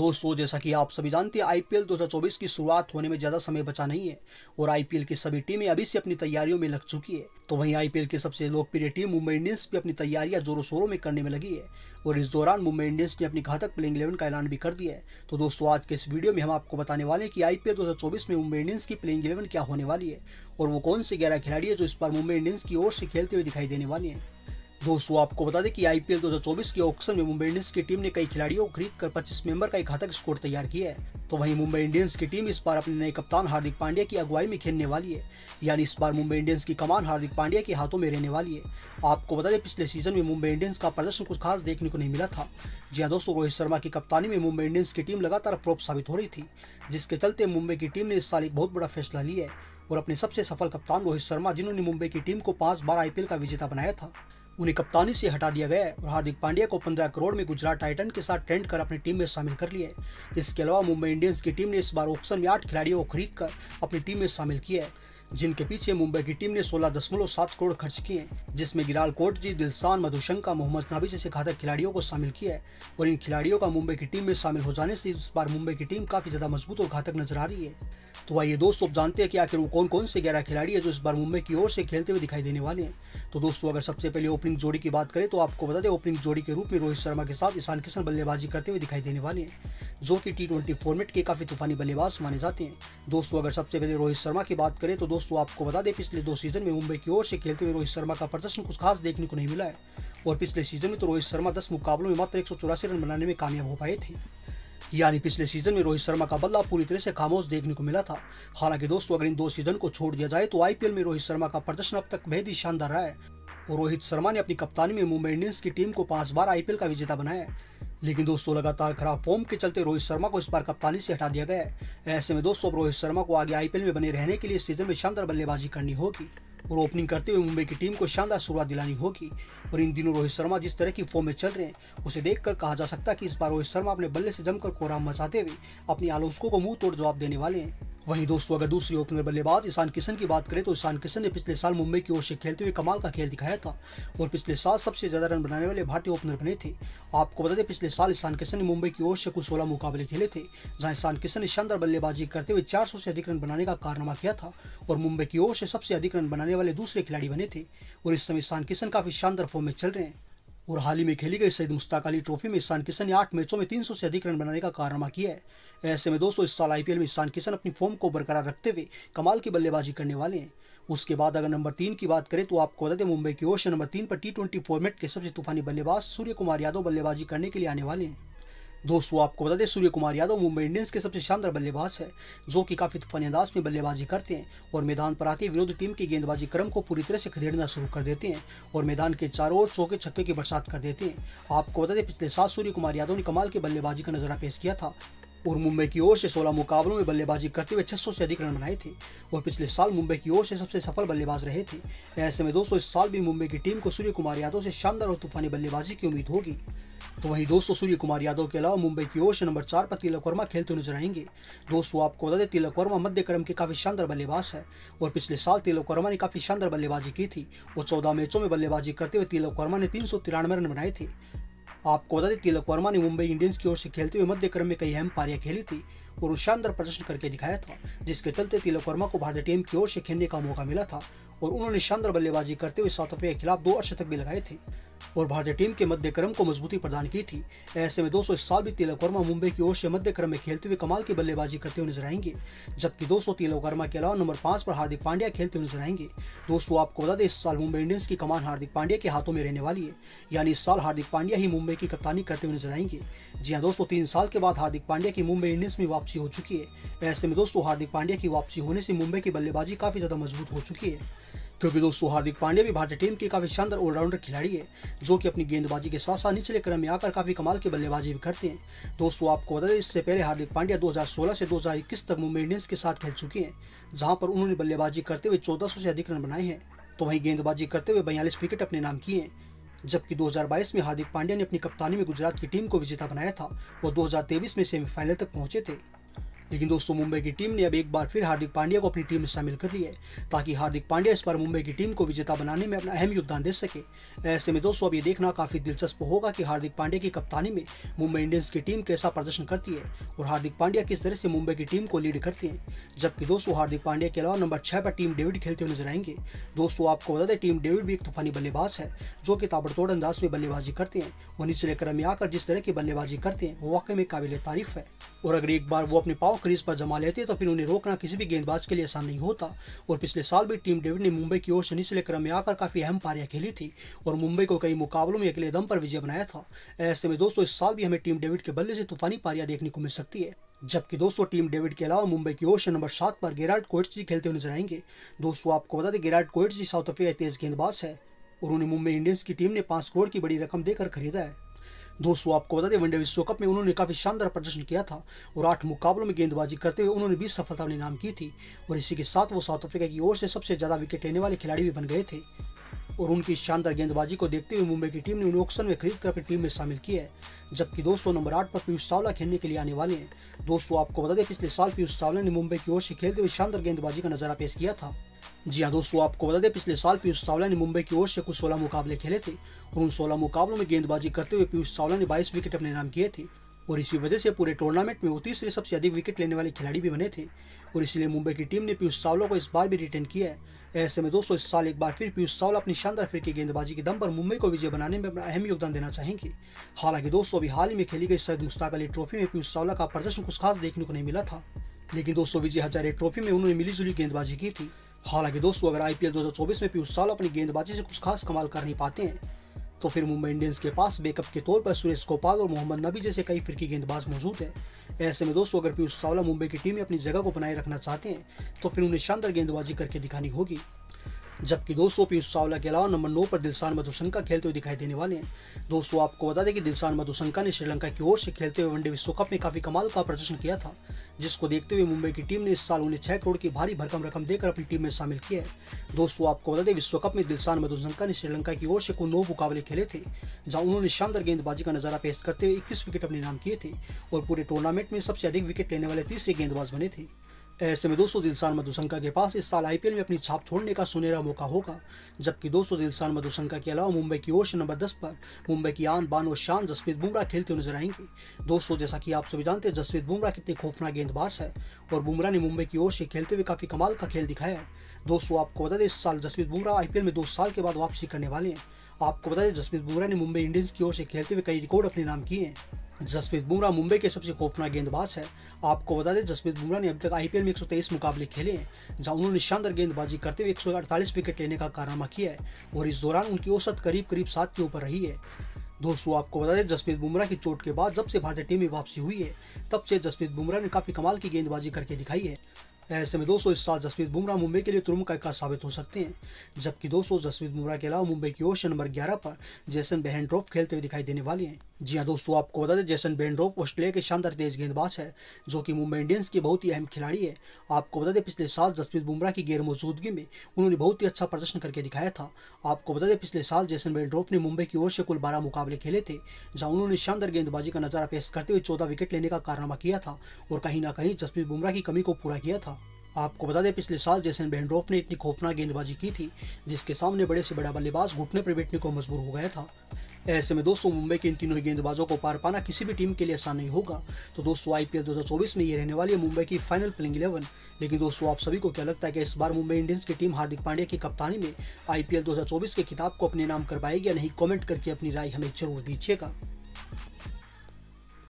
दोस्तों जैसा कि आप सभी जानते हैं आईपीएल 2024 की शुरुआत होने में ज़्यादा समय बचा नहीं है और आईपीएल की सभी टीमें अभी से अपनी तैयारियों में लग चुकी है। तो वहीं आईपीएल की सबसे लोकप्रिय टीम मुंबई इंडियंस भी अपनी तैयारियाँ जोरों शोरों में करने में लगी है और इस दौरान मुंबई इंडियंस ने अपनी घातक प्लेइंग इलेवन का ऐलान भी कर दिया है। तो दोस्तों, आज के इस वीडियो में हम आपको बताने वाले हैं कि आईपीएल दो हज़ार चौबीस में मुंबई इंडियंस की प्लेइंग इलेवन क्या होने वाली है और वो कौन से ग्यारह खिलाड़ी है जो इस बार मुंबई इंडियंस की ओर से खेलते हुए दिखाई देने वाले हैं। दोस्तों आपको बता दें कि आईपीएल 2024 के ऑक्शन में मुंबई इंडियंस की टीम ने कई खिलाड़ियों को खरीद कर पच्चीस मेंबर का एक घातक स्कोर तैयार किया है। तो वहीं मुंबई इंडियंस की टीम इस बार अपने नए कप्तान हार्दिक पांड्या की अगुवाई में खेलने वाली है। यानी इस बार मुंबई इंडियंस की कमान हार्दिक पांड्या के हाथों में रहने वाली है। आपको बता दें, पिछले सीज़न में मुंबई इंडियंस का प्रदर्शन कुछ खास देखने को नहीं मिला था। जी हाँ दोस्तों, रोहित शर्मा की कप्तानी में मुंबई इंडियंस की टीम लगातार फ्लॉप साबित हो रही थी, जिसके चलते मुंबई की टीम ने इस साल एक बहुत बड़ा फैसला लिया है और अपने सबसे सफल कप्तान रोहित शर्मा, जिन्होंने मुंबई की टीम को पाँच बार आईपीएल का विजेता बनाया था। उन्हें कप्तानी से हटा दिया गया है और हार्दिक पांड्या को 15 करोड़ में गुजरात टाइटन के साथ ट्रेंड कर अपनी टीम में शामिल कर लिया है। इसके अलावा मुंबई इंडियंस की टीम ने इस बार ऑक्शन में आठ खिलाड़ियों को खरीद कर अपनी टीम में शामिल किया है। जिनके पीछे मुंबई की टीम ने सोलह दशमलव सात करोड़ खर्च किए जिसमें गिराल कोटजी, दिलसान, मधुशंका, मोहम्मद नाबी जैसे घातक खिलाड़ियों को शामिल किया है और इन खिलाड़ियों का मुंबई की टीम में शामिल हो जाने से इस बार मुंबई की टीम काफ़ी ज़्यादा मज़बूत और घातक नज़र आ रही है। तो आइए दोस्तों, अब जानते हैं कि आखिर वो कौन कौन से ग्यारह खिलाड़ी है जो इस बार मुंबई की ओर से खेलते हुए दिखाई देने वाले हैं। तो दोस्तों, अगर सबसे पहले ओपनिंग जोड़ी की बात करें तो आपको बता दें, ओपनिंग जोड़ी के रूप में रोहित शर्मा के साथ ईशान किशन बल्लेबाजी करते हुए दिखाई देने वाले हैं, जो कि टी ट्वेंटी फॉर्मेट के काफ़ी तूफानी बल्लेबाज माने जाते हैं। दोस्तों, अगर सबसे पहले रोहित शर्मा की बात करें तो दोस्तों, आपको बता दें, पिछले दो सीज़न में मुंबई की ओर से खेलते हुए रोहित शर्मा का प्रदर्शन कुछ खास देखने को नहीं मिला है। और पिछले सीज़न में तो रोहित शर्मा दस मुकाबलों में मात्र एक सौ चौरासी रन बनाने में कामयाब हो पाए थे। यानी पिछले सीज़न में रोहित शर्मा का बल्ला पूरी तरह से खामोश देखने को मिला था। हालाँकि दोस्तों, अगर इन दो सीज़न को छोड़ दिया जाए तो आईपीएल में रोहित शर्मा का प्रदर्शन अब तक बेहद ही शानदार रहा है। और रोहित शर्मा ने अपनी कप्तानी में मुंबई इंडियंस की टीम को पाँच बार आईपीएल का विजेता बनाया लेकिन दोस्तों, लगातार खराब फॉर्म के चलते रोहित शर्मा को इस बार कप्तानी से हटा दिया गया है। ऐसे में दोस्तों रोहित शर्मा को आगे आईपीएल में बने रहने के लिए सीज़न में शानदार बल्लेबाजी करनी होगी। और ओपनिंग करते हुए मुंबई की टीम को शानदार शुरुआत दिलानी होगी। और इन दिनों रोहित शर्मा जिस तरह की फॉर्म में चल रहे हैं, उसे देखकर कहा जा सकता है कि इस बार रोहित शर्मा अपने बल्ले से जमकर कोराम मचाते हुए अपने आलोचकों को मुँह तोड़ जवाब देने वाले हैं। वहीं दोस्तों, अगर दूसरी ओपनर बल्लेबाज ईशान किशन की बात करें तो ईशान किशन ने पिछले साल मुंबई की ओर से खेलते हुए कमाल का खेल दिखाया था और पिछले साल सबसे ज़्यादा रन बनाने वाले भारतीय ओपनर बने थे। आपको बता दें, पिछले साल ईशान किशन ने मुंबई की ओर से कुल सोलह मुकाबले खेले थे, जहाँ ईशान किशन ने शानदार बल्लेबाजी करते हुए चार सौ से अधिक रन बनाने का कारनामा किया था और मुंबई की ओर से सबसे अधिक रन बनाने वाले दूसरे खिलाड़ी बने थे। और इस समय ईशान किशन काफ़ी शानदार फॉर्म में चल रहे हैं। और हाल ही में खेली गई सईद मुश्ताक अली ट्रॉफी में ईशान किशन ने आठ मैचों में 300 से अधिक रन बनाने का कारनामा किया है। ऐसे में दोस्तों इस साल आईपीएल में ईशान किशन अपनी फॉर्म को बरकरार रखते हुए कमाल की बल्लेबाजी करने वाले हैं। उसके बाद अगर नंबर तीन की बात करें तो आपको बता दें, मुंबई की ओर से नंबर तीन पर टी फॉर्मेट के सबसे तूफानी बल्लेबाज सूर्य कुमार यादव बल्लेबाजी करने के लिए आने वाले हैं। दोस्तों, आपको बता दें सूर्य कुमार यादव मुंबई इंडियंस के सबसे शानदार बल्लेबाज है, जो कि काफ़ी तूफानी अंदाज में बल्लेबाजी करते हैं और मैदान पर आते विरोधी टीम की गेंदबाजी क्रम को पूरी तरह से खदेड़ना शुरू कर देते हैं और मैदान के चारों ओर चौके छक्के की बरसात कर देते हैं। आपको बता दें, पिछले साल सूर्य कुमार यादव ने कमाल की बल्लेबाजी का नजरा पेश किया था और मुंबई की ओर से 16 मुकाबलों में बल्लेबाजी करते हुए 600 से अधिक रन बनाए थे और पिछले साल मुंबई की ओर से सबसे सफल बल्लेबाज रहे थे। ऐसे में दोस्तों, इस साल भी मुंबई की टीम को सूर्य कुमार यादव से शानदार और तूफानी बल्लेबाजी की उम्मीद होगी। तो वहीं दोस्तों सूर्य कुमार यादव के अलावा मुंबई की ओर से नंबर चार पर तिलक वर्मा खेलते नज़र आएँगे। दोस्तों, आपको बता दें, तिलक वर्मा मध्य क्रम के काफ़ी शानदार बल्लेबाज है और पिछले साल तिलक वर्मा ने काफ़ी शानदार बल्लेबाजी की थी और चौदह मैचों में बल्लेबाजी करते हुए तिलक वर्मा ने तीन सौ तिरानवे रन बनाए थे। आपको बता दें, तिलक वर्मा ने मुंबई इंडियंस की ओर से खेलते हुए मध्य क्रम में कई अहम पारियाँ खेली थी और शानदार प्रदर्शन करके दिखाया था, जिसके चलते तिलक वर्मा को भारतीय टीम की ओर से खेलने का मौका मिला था और उन्होंने शानदार बल्लेबाजी करते हुए साउथ अफ्रीका के खिलाफ दो अर्शतक भी लगाए थे। और भारतीय टीम के मध्य क्रम को मजबूती प्रदान की थी। ऐसे में इस साल भी तिलक वर्मा मुंबई की ओर से मध्य क्रम में खेलते हुए कमाल की बल्लेबाजी करते हुए नज़र आएँगे, जबकि दोस्तों तिलक वर्मा के अलावा नंबर पाँच पर हार्दिक पांड्या खेलते हुए नज़र आएँगे। दोस्तों, आपको बता दें, इस साल मुंबई इंडियंस की कमान हार्दिक पांड्या के हाथों में रहने वाली है। यानी इस साल हार्दिक पांड्या ही मुंबई की कप्तानी करते हुए नज़र आएँगे। जी हाँ दोस्तों, तीन साल के बाद हार्दिक पांड्या की मुंबई इंडियंस में वापसी हो चुकी है। ऐसे में दोस्तों, हार्दिक पांड्या की वापसी होने से मुंबई की बल्लेबाजी काफ़ी ज़्यादा मज़बूत हो चुकी है। क्योंकि दोस्तों हार्दिक पांड्या भी भारतीय टीम के काफ़ी शानदार ऑलराउंडर खिलाड़ी है, जो कि अपनी गेंदबाजी के साथ साथ निचले क्रम में आकर काफ़ी कमाल की बल्लेबाजी भी करते हैं। दोस्तों, आपको बता दें, इससे पहले हार्दिक पांड्या 2016 से 2021 तक मुंबई इंडियंस के साथ खेल चुके हैं, जहाँ पर उन्होंने बल्लेबाजी करते हुए चौदह से अधिक रन बनाए हैं। तो वहीं गेंदबाजी करते हुए बयालीस विकेट अपने नाम किए हैं, जबकि 2022 में हार्दिक पांड्या ने अपनी कप्तानी में गुजरात की टीम को विजेता बनाया था और 2023 में सेमीफाइनल तक पहुँचे थे। लेकिन दोस्तों, मुंबई की टीम ने अब एक बार फिर हार्दिक पांड्या को अपनी टीम में शामिल कर लिया है, ताकि हार्दिक पांड्या इस बार मुंबई की टीम को विजेता बनाने में अपना अहम योगदान दे सके। ऐसे में दोस्तों, अब ये देखना काफ़ी दिलचस्प होगा कि हार्दिक पांड्या की कप्तानी में मुंबई इंडियंस की टीम कैसा प्रदर्शन करती है और हार्दिक पांड्या किस तरह से मुंबई की टीम को लीड करती है। जबकि दोस्तों, हार्दिक पांड्या के अलावा नंबर छह पर टीम डेविड खेलते हुए नज़र आएँगे। दोस्तों, आपको बता दें, टीम डेविड भी एक तूफानी बल्लेबाज है, जो कि ताबड़तोड़ अंदाज में बल्लेबाजी करते हैं। वो निचले क्रम में आकर जिस तरह की बल्लेबाजी करते हैं, वो वाकई में काबिल तारीफ़ है। और अगर एक बार वो अपने पाव क्रीज पर जमा लेते तो फिर उन्हें रोकना किसी भी गेंदबाज के लिए आसान नहीं होता। और पिछले साल भी टीम डेविड ने मुंबई की ओर से निचले क्रम में आकर काफ़ी अहम पारियाँ खेली थी और मुंबई को कई मुकाबलों में अकेले दम पर विजय बनाया था। ऐसे में दोस्तों, इस साल भी हमें टीम डेविड के बल्ले से तूफानी पारियाँ देखने को मिल सकती है। जबकि दोस्तों, टीम डेविड के अलावा मुंबई की ओर नंबर सात पर गेराल्ड कोइट्स जी खेलते हुए नज़र आएँगे। दोस्तों, आपको बता दें Gerald Coetzee ji South Africa तेज गेंदबाज है और उन्हें मुंबई इंडियंस की टीम ने पाँच करोड़ की बड़ी रकम देकर खरीदा है। दोस्तों आपको बता दें, वनडे विश्व कप में उन्होंने काफ़ी शानदार प्रदर्शन किया था और आठ मुकाबलों में गेंदबाजी करते हुए उन्होंने बीस सफलता अपने नाम की थी और इसी के साथ वो साउथ अफ्रीका की ओर से सबसे ज़्यादा विकेट लेने वाले खिलाड़ी भी बन गए थे और उनकी शानदार गेंदबाजी को देखते हुए मुंबई की टीम ने उन्हें ऑक्शन में खरीद कर अपनी टीम में शामिल किया है, जबकि दोस्तों नंबर आठ पर पीयूष चावला खेलने के लिए आने वाले हैं। दोस्तों आपको बता दें, पिछले साल पीयूष चावला ने मुंबई की ओर से खेलते हुए शानदार गेंदबाजी का नज़ारा पेश किया था। जी हाँ दोस्तों, आपको बता दें, पिछले साल पीयूष चावला ने मुंबई की ओर से कुछ सोलह मुकाबले खेले थे। और उन सोलह मुकाबलों में गेंदबाजी करते हुए पीयूष चावला ने बाईस विकेट अपने नाम किए थे और इसी वजह से पूरे टूर्नामेंट में वो तीसरे सबसे अधिक विकेट लेने वाले खिलाड़ी भी बने थे। और इसलिए मुंबई की टीम ने पीयूष चावला को इस बार भी रिटेन किया है। ऐसे में दोस्तों, इस साल एक बार फिर पीयूष चावला अपनी शानदार फिरकी गेंदबाजी के दम पर मुंबई को विजय बनाने में अपना अहम योगदान देना चाहेंगे। हालाँकि दोस्तों, अभी हाल ही में खेली गई सैद मुश्ताक अली ट्रॉफी में पीयूष चावला का प्रदर्शन कुछ खास देखने को नहीं मिला था। लेकिन दोस्तों, विजय हजारे ट्रॉफी में उन्होंने मिलीजुली गेंदबाजी की थी। हालाँकि दोस्तों, अगर आईपीएल 2024 में पीयूष साल अपनी गेंदबाजी से कुछ खास कमाल कर नहीं पाते हैं तो फिर मुंबई इंडियंस के पास बैकअप के तौर पर सुरेश गोपाल और मोहम्मद नबी जैसे कई फिरकी गेंदबाज मौजूद हैं। ऐसे में दोस्तों, अगर पीयूष चावला मुंबई की टीम में अपनी जगह को बनाए रखना चाहते हैं तो फिर उन्हें शानदार गेंदबाजी करके दिखानी होगी। जबकि दोस्तों पीयूष चावला के अलावा नंबर नौ पर दिलसान मधुशंका खेलते हुए दिखाई देने वाले हैं। दोस्तों, आपको बता दें कि दिलसान मधुशंका ने श्रीलंका की ओर से खेलते हुए वनडे विश्व कप में काफ़ी कमाल का प्रदर्शन किया था, जिसको देखते हुए मुंबई की टीम ने इस साल उन्हें छह करोड़ की भारी भरकम रकम देकर अपनी टीम में शामिल किया है। दोस्तों, आपको बता दें विश्व कप में दिलसान मधुशंका ने श्रीलंका की ओर से कुल नौ मुकाबले खेले थे, जहाँ उन्होंने शानदार गेंदबाजी का नज़ारा पेश करते हुए इक्कीस विकेट अपने नाम किए थे और पूरे टूर्नामेंट में सबसे अधिक विकेट लेने वाले तीसरे गेंदबाज बने थे। ऐसे में दोस्तों दिलसान मधुशंका के पास इस साल आईपीएल में अपनी छाप छोड़ने का सुनहरा मौका होगा, जबकि दोस्तों दिलसान मधुशंका के अलावा मुंबई की ओर नंबर दस पर मुंबई की आन बान और शान जसप्रीत बुमराह खेलते नज़र आएँगे। दोस्तों, जैसा कि आप सभी जानते हैं, जसप्रीत बुमराह कितने खौफनाक गेंदबाज है और बुमराह ने मुंबई की ओर से खेलते हुए काफ़ी कमाल का खेल दिखाया है। दोस्तों, आपको बता दें, इस साल जसप्रीत बुमराह आईपीएल में दो साल के बाद वापसी करने वाले हैं। आपको बता दें, जसप्रीत बुमराह ने मुंबई इंडियंस की ओर से खेलते हुए कई रिकॉर्ड अपने नाम किए हैं। जसप्रीत बुमराह मुंबई के सबसे खौफनाक गेंदबाज है। आपको बता दें, जसप्रीत बुमराह ने अब तक आईपीएल में 123 मुकाबले खेले हैं, जहाँ उन्होंने शानदार गेंदबाजी करते हुए एक सौ अड़तालीस विकेट लेने का कारनामा किया है और इस दौरान उनकी औसत करीब करीब सात के ऊपर रही है। दोस्तों, आपको बता दें, जसप्रीत बुमराह की चोट के बाद जब से भारतीय टीम में वापसी हुई है, तब से जसप्रीत बुमराह ने काफ़ी कमाल की गेंदबाजी करके दिखाई है। ऐसे में दोस्तों, इस साल जसप्रीत बुमराह मुंबई के लिए तुरंत का साबित हो सकते हैं। जबकि दोस्तों, जसप्रीत बुमराह के अलावा मुंबई की ओर नंबर ग्यारह पर जैसन बेहनड्रॉफ खेलते हुए दिखाई देने वाले हैं। जी हाँ दोस्तों, आपको बता दें, जैसन बेहनड्रॉफ ऑस्ट्रेलिया के शानदार तेज गेंदबाज है, जो कि मुंबई इंडियंस की बहुत ही अहम खिलाड़ी है। आपको बता दें, पिछले साल जसप्रीत बुमराह की गैर मौजूदगी में उन्होंने बहुत ही अच्छा प्रदर्शन करके दिखाया था। आपको बता दें, पिछले साल जैसन बेहनड्रॉफ ने मुंबई की ओर से कुल बारह मुकाबले खेले थे, जहाँ उन्होंने शानदार गेंदबाजी का नज़ारा पेश करते हुए चौदह विकेट लेने का कारनामा किया था, और कहीं ना कहीं जसप्रीत बुमराह की कमी को पूरा किया था। आपको बता दें, पिछले साल जैसन बेंड्रोफ ने इतनी खौफनाक गेंदबाजी की थी, जिसके सामने बड़े से बड़ा बल्लेबाज घुटने पर बैठने को मजबूर हो गया था। ऐसे में दोस्तों, मुंबई के इन तीनों ही गेंदबाजों को पार पाना किसी भी टीम के लिए आसान नहीं होगा। तो दोस्तों आईपीएल 2024 में ये रहने वाली है मुंबई की फाइनल प्लेइंग इलेवन लेकिन दोस्तों, आप सभी को क्या लगता है कि इस बार मुंबई इंडियंस की टीम हार्दिक पांड्या की कप्तानी में आईपीएल 2024 के खिताब को अपने नाम करवाएगी या नहीं? कमेंट करके अपनी राय हमें ज़रूर दीजिएगा।